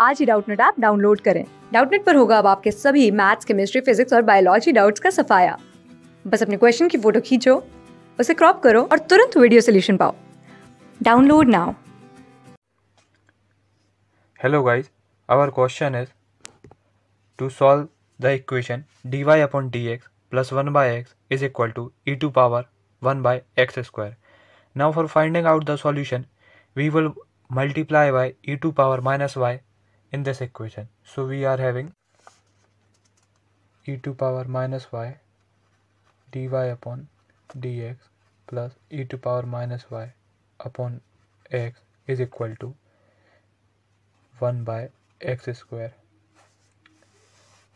आज ही Doubtnut app download करें। डाउटनेट पर होगा अब आपके सभी मैथ्स, केमिस्ट्री, फिजिक्स और बायोलॉजी डाउट्स का सफाया। बस अपने क्वेश्चन की फ़ोटो खींचो, उसे क्रॉप करो और तुरंत वीडियो सोल्यूशन पाओ। Download now. Hello guys our question is to solve the equation d y upon d x plus one by x is equal to e to power one by x square now for finding out the solution we will multiply by e to power minus y in this equation. So we are having e to power minus y dy upon dx plus e to power minus y upon x is equal to 1 by x square.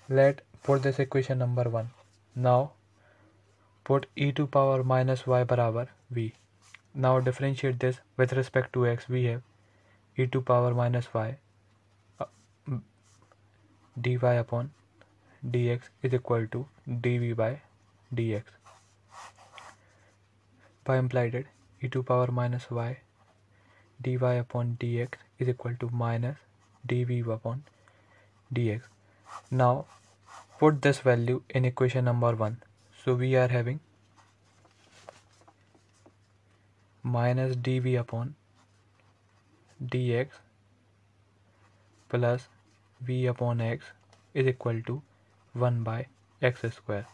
Let put this equation number 1. Now put e to power minus y barabar v. Now differentiate this with respect to x. We have e to power minus y uh, m- dy upon dx is equal to dv by dx. By implied it, e to power minus y dy upon dx is equal to minus dv upon dx. Now put this value in equation number 1. So we are having minus dv upon dx plus v upon x is equal to 1 by x square.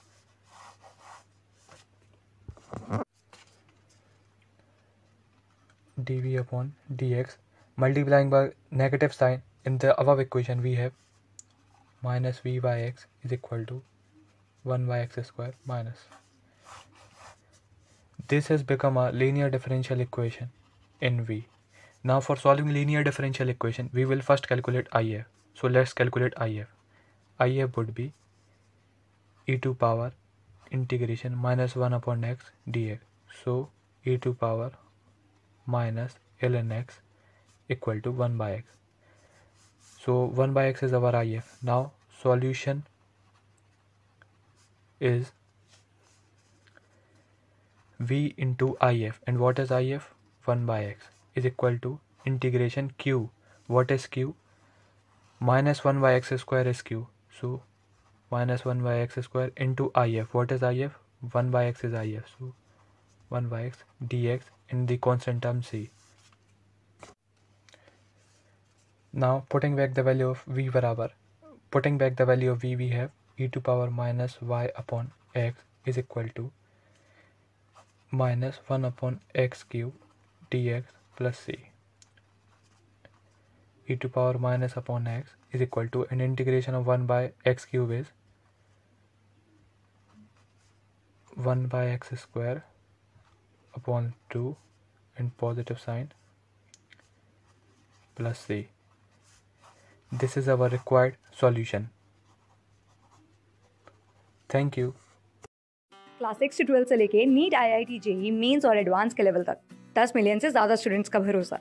dv upon dx multiplying by negative sign in the above equation we have minus v by x is equal to 1 by x square minus. This has become a linear differential equation in v. Now for solving linear differential equation we will first calculate if so let's calculate if if would be e to power integration minus 1 upon x dx so e to power minus ln x equal to 1 by x. So 1 by x is our IF. Now solution is v into IF and what is IF? 1 by x is equal to integration q. What is q? Minus 1 by x square is q. So minus 1 by x square into IF. What is IF? 1 by x is IF. So 1 by x dx in the constant term c. Now putting back the value of v barabar, putting back the value of v we have e to power minus y upon x is equal to minus 1 upon x cube dx plus c. e to power minus upon x is equal to an integration of 1 by x cube is 1 by x square upon 2 and positive sign plus c. This is our required solution. Thank you. Class six से twelfth से लेके NEET I I T JEE Mains और advance के level तक दस million से ज़्यादा students का भरोसा